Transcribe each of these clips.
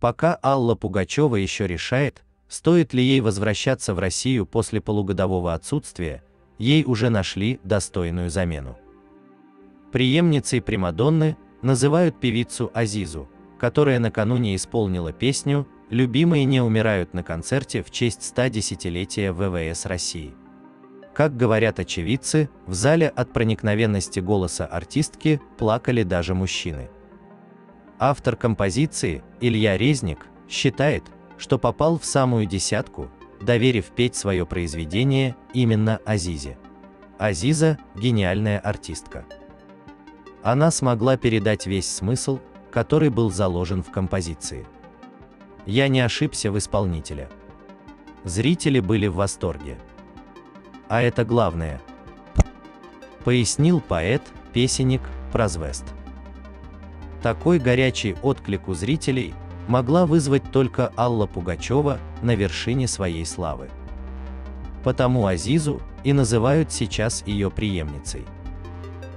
Пока Алла Пугачева еще решает, стоит ли ей возвращаться в Россию после полугодового отсутствия, ей уже нашли достойную замену. Преемницей Примадонны называют певицу Азизу, которая накануне исполнила песню «Любимые не умирают» на концерте в честь 110-летия ВВС России. Как говорят очевидцы, в зале от проникновенности голоса артистки плакали даже мужчины. Автор композиции, Илья Резник, считает, что попал в самую десятку, доверив петь свое произведение именно Азизе. Азиза – гениальная артистка. Она смогла передать весь смысл, который был заложен в композиции. Я не ошибся в исполнителе. Зрители были в восторге. А это главное. Пояснил поэт, песенник, прозвест. Такой горячий отклик у зрителей могла вызвать только Алла Пугачева на вершине своей славы. Потому Азизу и называют сейчас ее преемницей.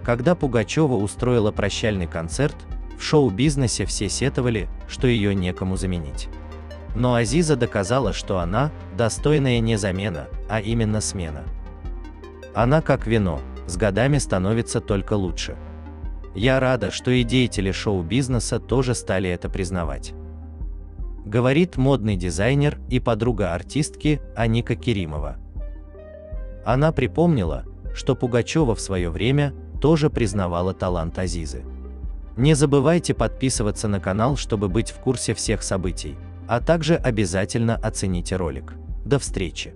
Когда Пугачева устроила прощальный концерт, в шоу-бизнесе все сетовали, что ее некому заменить. Но Азиза доказала, что она – достойная не замена, а именно смена. Она как вино, с годами становится только лучше. Я рада, что и деятели шоу-бизнеса тоже стали это признавать. Говорит модный дизайнер и подруга артистки Аника Керимова. Она припомнила, что Пугачева в свое время тоже признавала талант Азизы. Не забывайте подписываться на канал, чтобы быть в курсе всех событий, а также обязательно оцените ролик. До встречи!